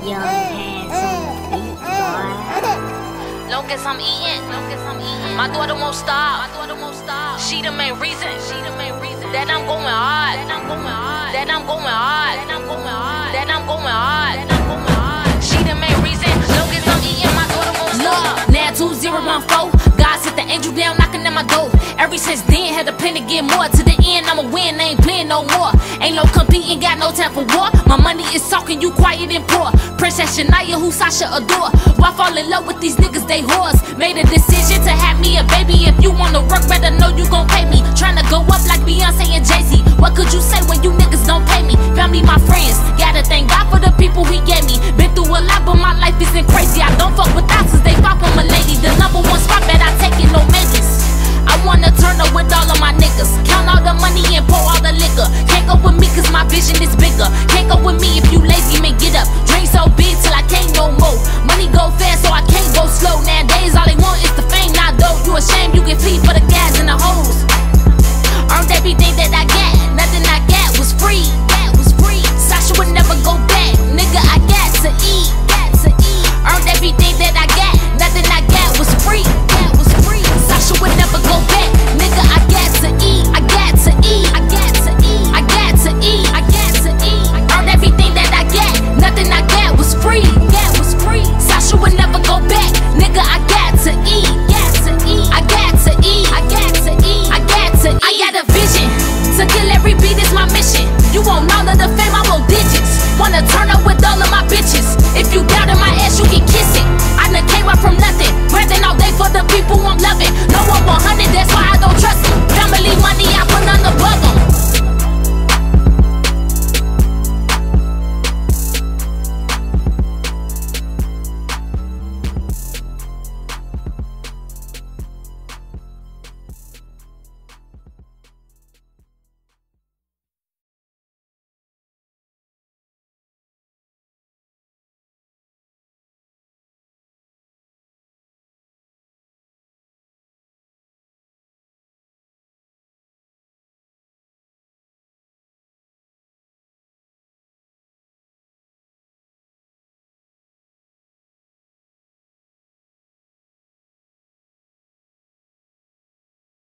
Young Haz on the beat, boy. Long as I'm eating, long as I'm eating, my daughter won't stop. My daughter won't stop. She the main reason. She the main reason that I'm going hard. That I'm going hard. That I'm going hard. That I'm going hard. Since then, had to plan to get more. To the end, I'ma win, ain't playing no more. Ain't no competing, got no time for war. My money is talking, you quiet and poor. Princess Shania, who Sasha adore. Why fall in love with these niggas, they whores? Made a decision to have me a baby. If you wanna work, better know